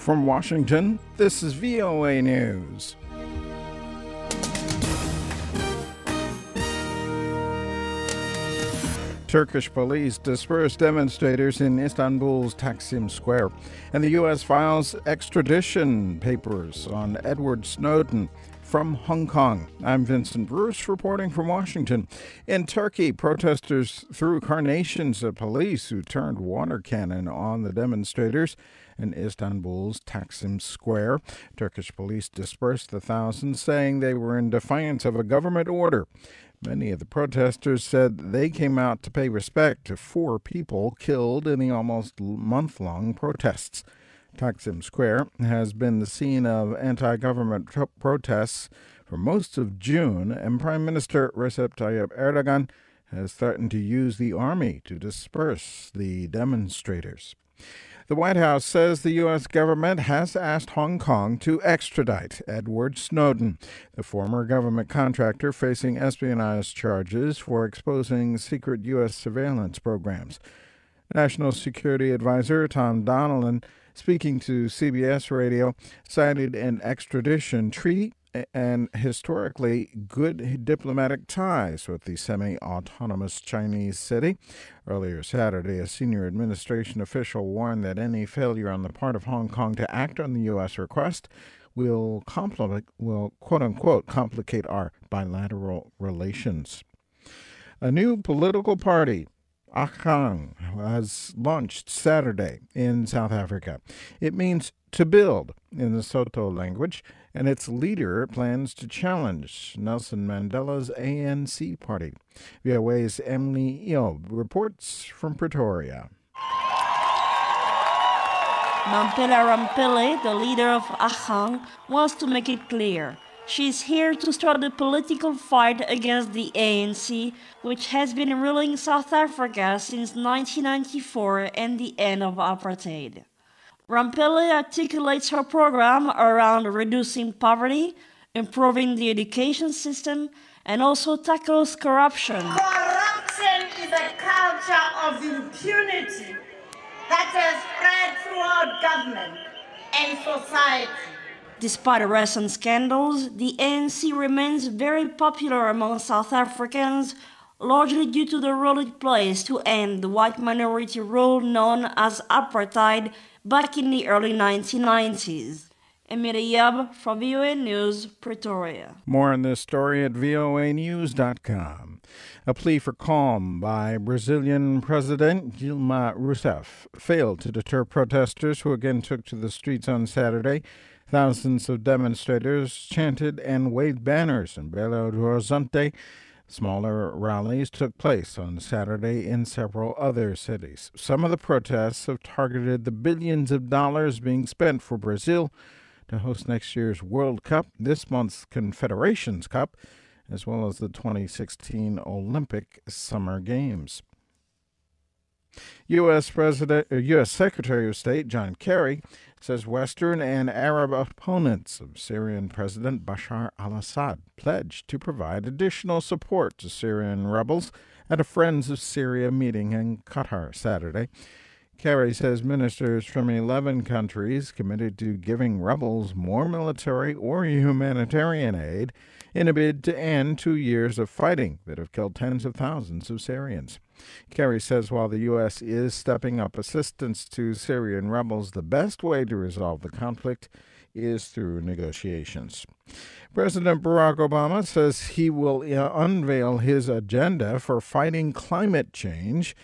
From Washington, this is VOA News. Turkish police dispersed demonstrators in Istanbul's Taksim Square, and the U.S. files extradition papers on Edward Snowden from Hong Kong. I'm Vincent Bruce reporting from Washington. In Turkey, protesters threw carnations at police who turned water cannon on the demonstrators in Istanbul's Taksim Square. Turkish police dispersed the thousands, saying they were in defiance of a government order. Many of the protesters said they came out to pay respect to four people killed in the almost month long protests. Taksim Square has been the scene of anti government protests for most of June, and Prime Minister Recep Tayyip Erdogan has threatened to use the army to disperse the demonstrators. The White House says the U.S. government has asked Hong Kong to extradite Edward Snowden, the former government contractor facing espionage charges for exposing secret U.S. surveillance programs. National Security Advisor Tom Donilon, speaking to CBS Radio, cited an extradition treaty and historically good diplomatic ties with the semi autonomous Chinese city. Earlier Saturday, a senior administration official warned that any failure on the part of Hong Kong to act on the U.S. request will, will quote unquote complicate our bilateral relations. A new political party Agang has launched Saturday in South Africa. It means to build in the Sotho language, and its leader plans to challenge Nelson Mandela's ANC party. VOA's Emilie Iob reports from Pretoria. Mamphela Ramphele, the leader of Agang, wants to make it clear she is here to start a political fight against the ANC, which has been ruling South Africa since 1994 and the end of apartheid. Ramphele articulates her program around reducing poverty, improving the education system, and also tackles corruption. Corruption is a culture of impunity that has spread throughout government and society. Despite recent scandals, the ANC remains very popular among South Africans, largely due to the role it plays to end the white minority rule known as apartheid back in the early 1990s. Emilie Iob from VOA News, Pretoria. More on this story at voanews.com. A plea for calm by Brazilian President Dilma Rousseff failed to deter protesters who again took to the streets on Saturday Thousands of demonstrators chanted and waved banners in Belo Horizonte. Smaller rallies took place on Saturday in several other cities. Some of the protests have targeted the billions of dollars being spent for Brazil to host next year's World Cup, this month's Confederations Cup, as well as the 2016 Olympic Summer Games. U.S. President, U.S. Uh, Secretary of State John Kerry says Western and Arab opponents of Syrian President Bashar al Assad pledged to provide additional support to Syrian rebels at a Friends of Syria meeting in Qatar Saturday. Kerry says ministers from 11 countries committed to giving rebels more military or humanitarian aid in a bid to end two years of fighting that have killed tens of thousands of Syrians. Kerry says while the U.S. is stepping up assistance to Syrian rebels, the best way to resolve the conflict is through negotiations. President Barack Obama says he will uh, unveil his agenda for fighting climate change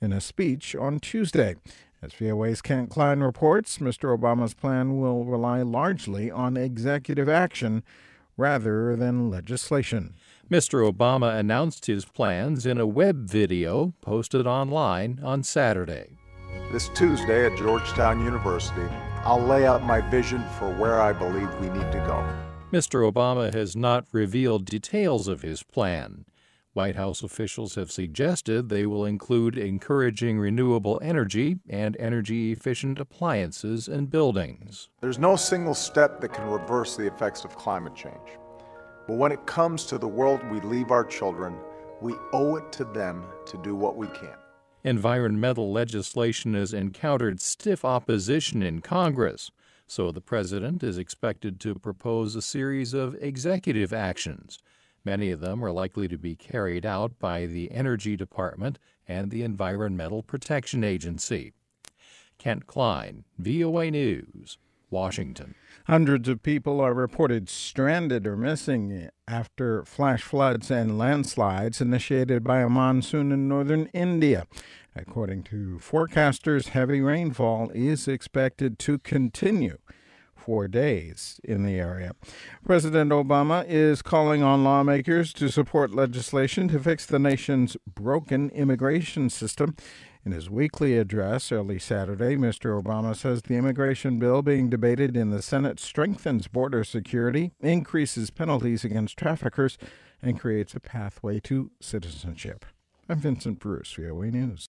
in a speech on Tuesday. As VOA's Kent Klein reports, Mr. Obama's plan will rely largely on executive action rather than legislation. Mr. Obama announced his plans in a web video posted online on Saturday. This Tuesday at Georgetown University, I'll lay out my vision for where I believe we need to go. Mr. Obama has not revealed details of his plan. White House officials have suggested they will include encouraging renewable energy and energy efficient appliances and buildings. There's no single step that can reverse the effects of climate change. But when it comes to the world we leave our children, we owe it to them to do what we can. Environmental legislation has encountered stiff opposition in Congress. So the president is expected to propose a series of executive actions. Many of them are likely to be carried out by the Energy Department and the Environmental Protection Agency. Kent Klein, VOA News, Washington. Hundreds of people are reported stranded or missing after flash floods and landslides initiated by a monsoon in northern India. According to forecasters, heavy rainfall is expected to continue for days in the area. President Obama is calling on lawmakers to support legislation to fix the nation's broken immigration system. In his weekly address early Saturday, Mr. Obama says the immigration bill being debated in the Senate strengthens border security, increases penalties against traffickers, and creates a pathway to citizenship. I'm Vincent Bruce, VOA News.